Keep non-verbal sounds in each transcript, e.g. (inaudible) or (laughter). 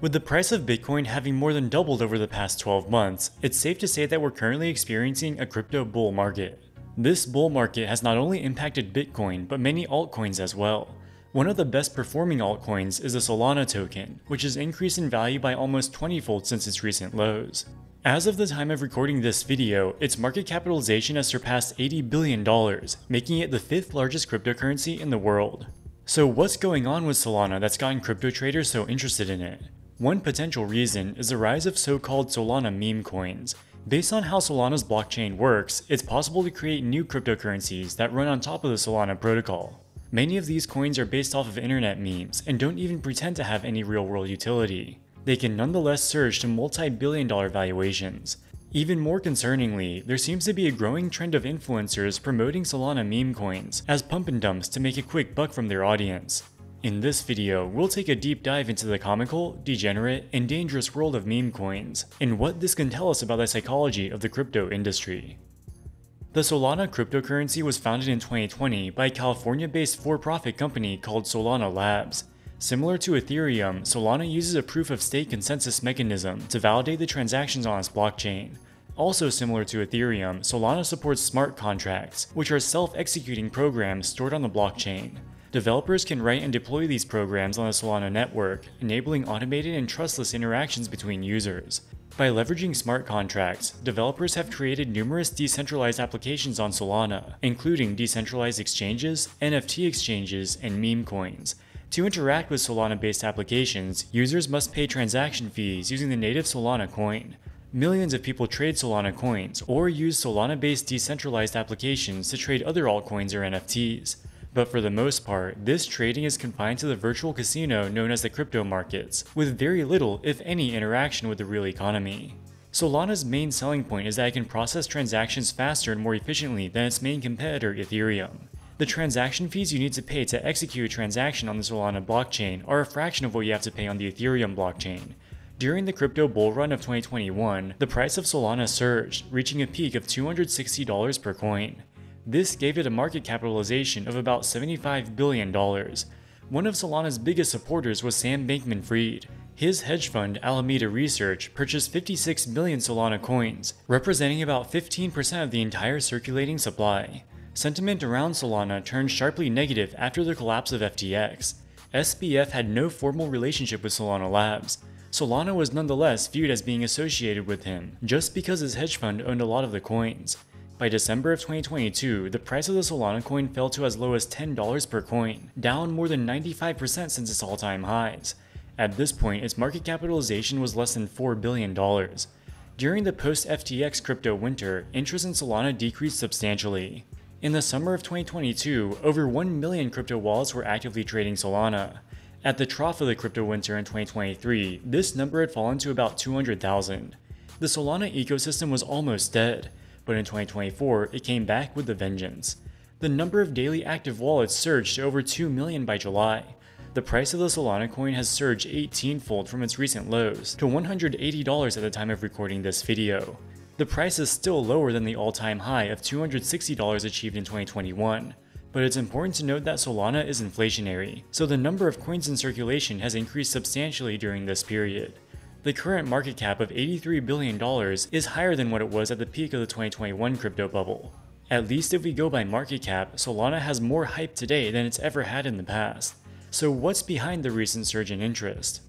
With the price of Bitcoin having more than doubled over the past 12 months, it's safe to say that we're currently experiencing a crypto bull market. This bull market has not only impacted Bitcoin, but many altcoins as well. One of the best performing altcoins is the Solana token, which has increased in value by almost 20 fold since its recent lows. As of the time of recording this video, its market capitalization has surpassed $80 billion, making it the fifth largest cryptocurrency in the world. So what's going on with Solana that's gotten crypto traders so interested in it? One potential reason is the rise of so-called Solana meme coins. Based on how Solana's blockchain works, it's possible to create new cryptocurrencies that run on top of the Solana protocol. Many of these coins are based off of internet memes and don't even pretend to have any real-world utility. They can nonetheless surge to multi-billion dollar valuations. Even more concerningly, there seems to be a growing trend of influencers promoting Solana meme coins as pump and dumps to make a quick buck from their audience. In this video, we'll take a deep dive into the comical, degenerate, and dangerous world of meme coins, and what this can tell us about the psychology of the crypto industry. The Solana cryptocurrency was founded in 2020 by a California-based for-profit company called Solana Labs. Similar to Ethereum, Solana uses a proof-of-stake consensus mechanism to validate the transactions on its blockchain. Also similar to Ethereum, Solana supports smart contracts, which are self-executing programs stored on the blockchain. Developers can write and deploy these programs on the Solana network, enabling automated and trustless interactions between users. By leveraging smart contracts, developers have created numerous decentralized applications on Solana, including decentralized exchanges, NFT exchanges, and meme coins. To interact with Solana-based applications, users must pay transaction fees using the native Solana coin. Millions of people trade Solana coins or use Solana-based decentralized applications to trade other altcoins or NFTs. But for the most part, this trading is confined to the virtual casino known as the crypto markets, with very little, if any, interaction with the real economy. Solana's main selling point is that it can process transactions faster and more efficiently than its main competitor Ethereum. The transaction fees you need to pay to execute a transaction on the Solana blockchain are a fraction of what you have to pay on the Ethereum blockchain. During the crypto bull run of 2021, the price of Solana surged, reaching a peak of $260 per coin. This gave it a market capitalization of about $75 billion. One of Solana's biggest supporters was Sam Bankman Fried. His hedge fund, Alameda Research, purchased 56 million Solana coins, representing about 15% of the entire circulating supply. Sentiment around Solana turned sharply negative after the collapse of FTX. SBF had no formal relationship with Solana Labs. Solana was nonetheless viewed as being associated with him, just because his hedge fund owned a lot of the coins. By December of 2022, the price of the Solana coin fell to as low as $10 per coin, down more than 95% since its all-time highs. At this point, its market capitalization was less than $4 billion. During the post-FTX crypto winter, interest in Solana decreased substantially. In the summer of 2022, over 1 million crypto wallets were actively trading Solana. At the trough of the crypto winter in 2023, this number had fallen to about 200,000. The Solana ecosystem was almost dead, but in 2024, it came back with a vengeance. The number of daily active wallets surged to over 2 million by July. The price of the Solana coin has surged 18-fold from its recent lows to $180 at the time of recording this video. The price is still lower than the all-time high of $260 achieved in 2021, but it's important to note that Solana is inflationary, so the number of coins in circulation has increased substantially during this period. The current market cap of $83 billion is higher than what it was at the peak of the 2021 crypto bubble. At least if we go by market cap, Solana has more hype today than it's ever had in the past. So what's behind the recent surge in interest?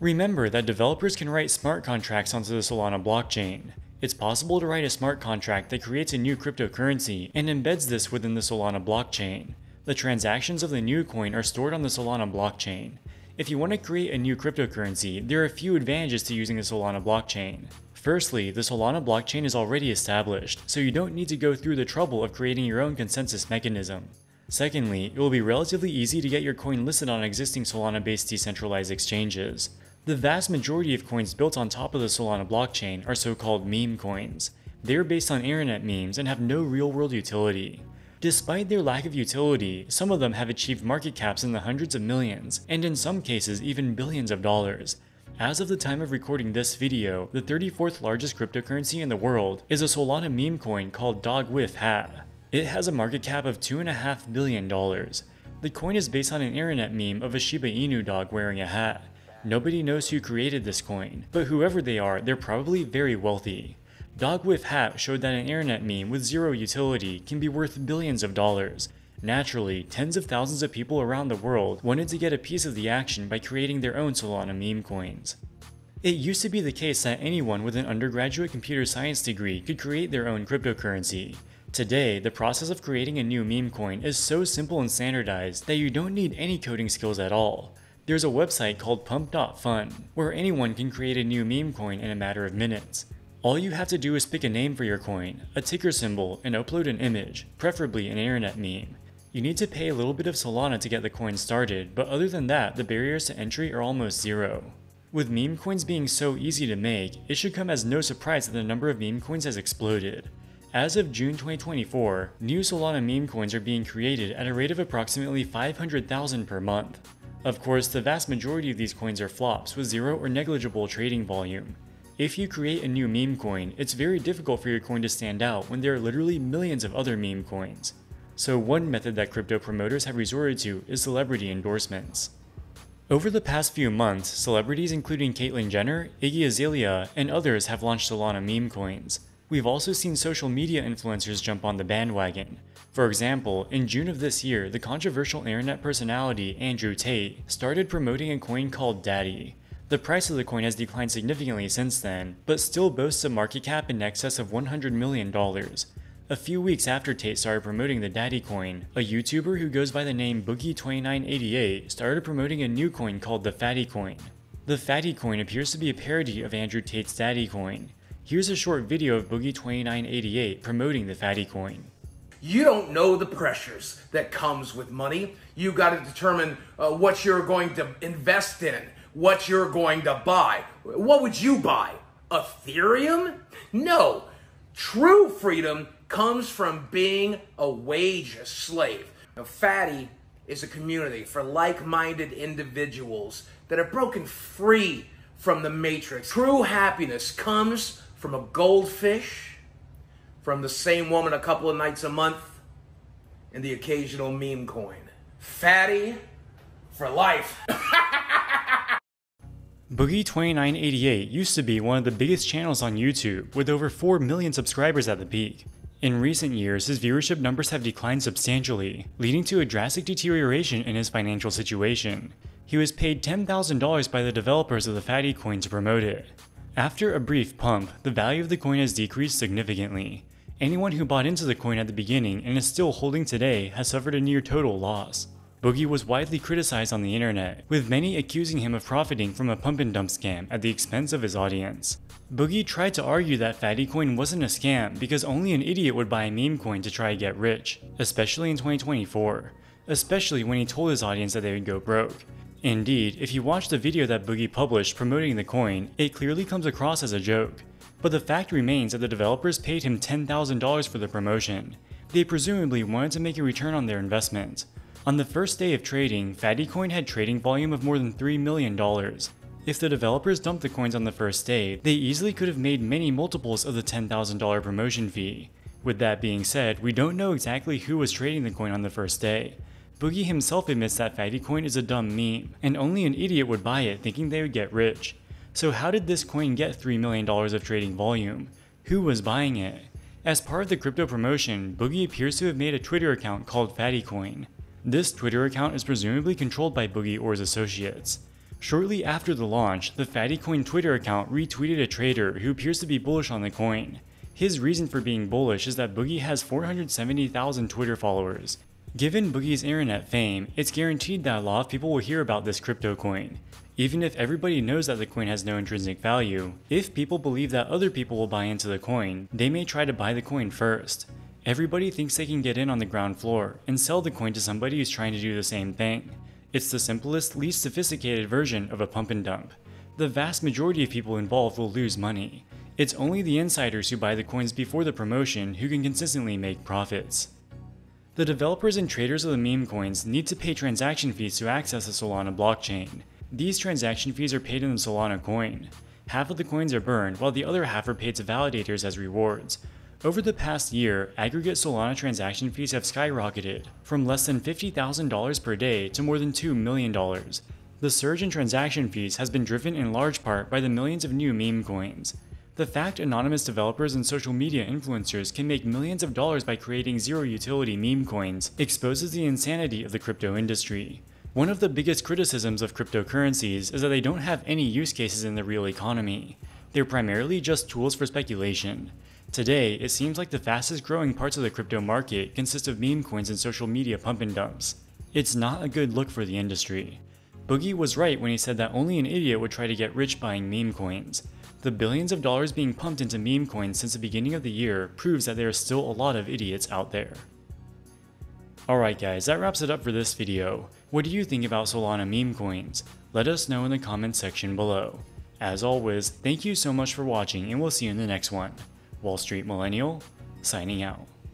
Remember that developers can write smart contracts onto the Solana blockchain. It's possible to write a smart contract that creates a new cryptocurrency and embeds this within the Solana blockchain. The transactions of the new coin are stored on the Solana blockchain, if you want to create a new cryptocurrency, there are a few advantages to using the Solana blockchain. Firstly, the Solana blockchain is already established, so you don't need to go through the trouble of creating your own consensus mechanism. Secondly, it will be relatively easy to get your coin listed on existing Solana-based decentralized exchanges. The vast majority of coins built on top of the Solana blockchain are so-called meme coins. They are based on internet memes and have no real-world utility. Despite their lack of utility, some of them have achieved market caps in the hundreds of millions, and in some cases even billions of dollars. As of the time of recording this video, the 34th largest cryptocurrency in the world is a Solana meme coin called Dogwif Hat. It has a market cap of $2.5 billion. The coin is based on an internet meme of a Shiba Inu dog wearing a hat. Nobody knows who created this coin, but whoever they are, they're probably very wealthy. Dogwif Hat showed that an internet meme with zero utility can be worth billions of dollars. Naturally, tens of thousands of people around the world wanted to get a piece of the action by creating their own Solana meme coins. It used to be the case that anyone with an undergraduate computer science degree could create their own cryptocurrency. Today, the process of creating a new meme coin is so simple and standardized that you don't need any coding skills at all. There's a website called pump.fun, where anyone can create a new meme coin in a matter of minutes. All you have to do is pick a name for your coin, a ticker symbol, and upload an image, preferably an internet meme. You need to pay a little bit of Solana to get the coin started, but other than that, the barriers to entry are almost zero. With meme coins being so easy to make, it should come as no surprise that the number of meme coins has exploded. As of June 2024, new Solana meme coins are being created at a rate of approximately 500,000 per month. Of course, the vast majority of these coins are flops with zero or negligible trading volume. If you create a new meme coin, it's very difficult for your coin to stand out when there are literally millions of other meme coins. So one method that crypto promoters have resorted to is celebrity endorsements. Over the past few months, celebrities including Caitlyn Jenner, Iggy Azalea, and others have launched Solana meme coins. We've also seen social media influencers jump on the bandwagon. For example, in June of this year, the controversial internet personality Andrew Tate started promoting a coin called Daddy. The price of the coin has declined significantly since then, but still boasts a market cap in excess of $100 million. A few weeks after Tate started promoting the Daddy coin, a YouTuber who goes by the name Boogie2988 started promoting a new coin called the Fatty coin. The Fatty coin appears to be a parody of Andrew Tate's Daddy coin. Here's a short video of Boogie2988 promoting the Fatty coin. You don't know the pressures that comes with money. You got to determine uh, what you're going to invest in what you're going to buy. What would you buy? Ethereum? No. True freedom comes from being a wage slave. Now, Fatty is a community for like minded individuals that are broken free from the matrix. True happiness comes from a goldfish, from the same woman a couple of nights a month, and the occasional meme coin. Fatty for life. (laughs) Boogie2988 used to be one of the biggest channels on YouTube, with over 4 million subscribers at the peak. In recent years, his viewership numbers have declined substantially, leading to a drastic deterioration in his financial situation. He was paid $10,000 by the developers of the Fatty coin to promote it. After a brief pump, the value of the coin has decreased significantly. Anyone who bought into the coin at the beginning and is still holding today has suffered a near total loss. Boogie was widely criticized on the internet, with many accusing him of profiting from a pump and dump scam at the expense of his audience. Boogie tried to argue that Fatty Coin wasn't a scam because only an idiot would buy a meme coin to try to get rich, especially in 2024, especially when he told his audience that they would go broke. Indeed, if you watch the video that Boogie published promoting the coin, it clearly comes across as a joke. But the fact remains that the developers paid him $10,000 for the promotion. They presumably wanted to make a return on their investment. On the first day of trading, Fatty Coin had trading volume of more than $3 million. If the developers dumped the coins on the first day, they easily could have made many multiples of the $10,000 promotion fee. With that being said, we don't know exactly who was trading the coin on the first day. Boogie himself admits that Fatty Coin is a dumb meme, and only an idiot would buy it thinking they would get rich. So how did this coin get $3 million of trading volume? Who was buying it? As part of the crypto promotion, Boogie appears to have made a Twitter account called Fatty Coin. This Twitter account is presumably controlled by Boogie or his associates. Shortly after the launch, the Fatty Coin Twitter account retweeted a trader who appears to be bullish on the coin. His reason for being bullish is that Boogie has 470,000 Twitter followers. Given Boogie's internet fame, it's guaranteed that a lot of people will hear about this crypto coin. Even if everybody knows that the coin has no intrinsic value, if people believe that other people will buy into the coin, they may try to buy the coin first. Everybody thinks they can get in on the ground floor and sell the coin to somebody who's trying to do the same thing. It's the simplest, least sophisticated version of a pump and dump. The vast majority of people involved will lose money. It's only the insiders who buy the coins before the promotion who can consistently make profits. The developers and traders of the meme coins need to pay transaction fees to access the Solana blockchain. These transaction fees are paid in the Solana coin. Half of the coins are burned, while the other half are paid to validators as rewards, over the past year, aggregate Solana transaction fees have skyrocketed from less than $50,000 per day to more than $2 million. The surge in transaction fees has been driven in large part by the millions of new meme coins. The fact anonymous developers and social media influencers can make millions of dollars by creating zero utility meme coins exposes the insanity of the crypto industry. One of the biggest criticisms of cryptocurrencies is that they don't have any use cases in the real economy. They're primarily just tools for speculation. Today, it seems like the fastest growing parts of the crypto market consist of meme coins and social media pump and dumps. It's not a good look for the industry. Boogie was right when he said that only an idiot would try to get rich buying meme coins. The billions of dollars being pumped into meme coins since the beginning of the year proves that there are still a lot of idiots out there. Alright guys, that wraps it up for this video. What do you think about Solana meme coins? Let us know in the comments section below. As always, thank you so much for watching and we'll see you in the next one. Wall Street Millennial, signing out.